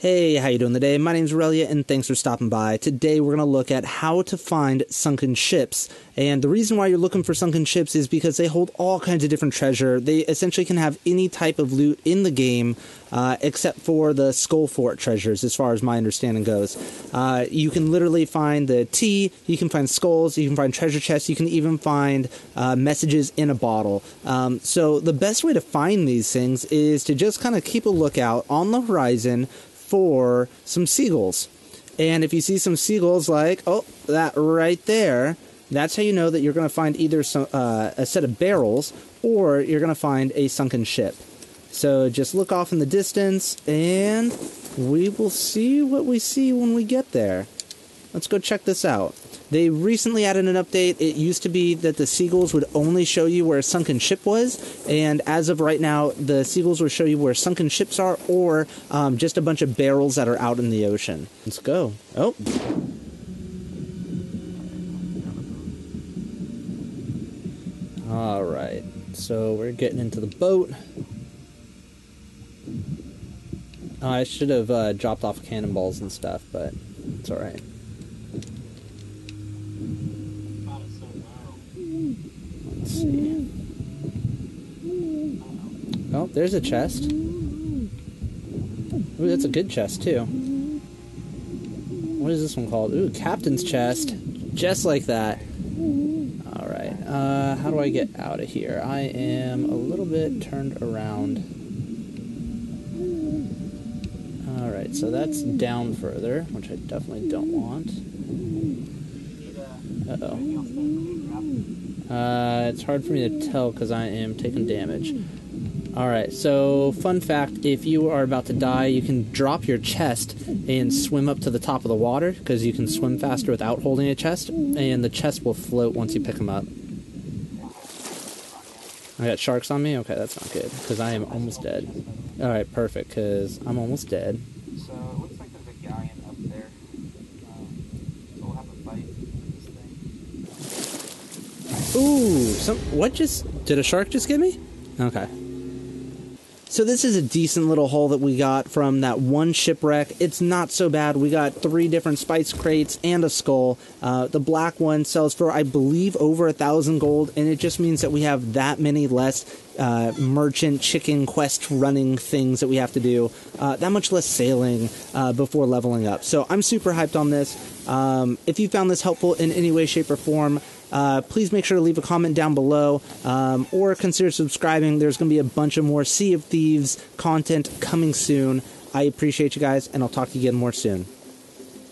Hey, how you doing today? My name's Relyea, and thanks for stopping by. Today we're going to look at how to find sunken ships. And the reason why you're looking for sunken ships is because they hold all kinds of different treasure. They essentially can have any type of loot in the game, uh, except for the Skull Fort treasures, as far as my understanding goes. Uh, you can literally find the tea, you can find skulls, you can find treasure chests, you can even find uh, messages in a bottle. Um, so the best way to find these things is to just kind of keep a lookout on the horizon for some seagulls. And if you see some seagulls like, oh, that right there, that's how you know that you're going to find either some, uh, a set of barrels or you're going to find a sunken ship. So just look off in the distance and we will see what we see when we get there. Let's go check this out. They recently added an update. It used to be that the seagulls would only show you where a sunken ship was, and as of right now, the seagulls will show you where sunken ships are or um, just a bunch of barrels that are out in the ocean. Let's go. Oh. All right. So we're getting into the boat. I should have uh, dropped off cannonballs and stuff, but it's all right. See. Oh, there's a chest. Ooh, that's a good chest too. What is this one called? Ooh, captain's chest. Just like that. Alright, uh, how do I get out of here? I am a little bit turned around. Alright, so that's down further, which I definitely don't want. Uh oh. Uh, it's hard for me to tell because I am taking damage. Alright, so fun fact if you are about to die, you can drop your chest and swim up to the top of the water because you can swim faster without holding a chest, and the chest will float once you pick them up. I got sharks on me? Okay, that's not good because I am almost dead. Alright, perfect because I'm almost dead. So it looks like there's a galleon up there. Um, so we'll have a fight this thing. Ooh, some what just did a shark just get me? Okay. So this is a decent little haul that we got from that one shipwreck. It's not so bad. We got three different spice crates and a skull. Uh, the black one sells for, I believe, over a thousand gold, and it just means that we have that many less uh, merchant chicken quest running things that we have to do. Uh, that much less sailing uh, before leveling up. So I'm super hyped on this. Um, if you found this helpful in any way, shape, or form, uh, please make sure to leave a comment down below um, or consider subscribing. There's going to be a bunch of more Sea of Thieves content coming soon. I appreciate you guys, and I'll talk to you again more soon.